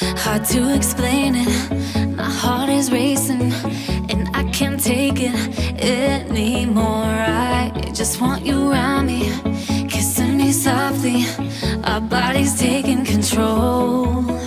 hard to explain it. My heart is racing, and I can't take it anymore. I just want you around me, kissing me softly. Our bodies taking control.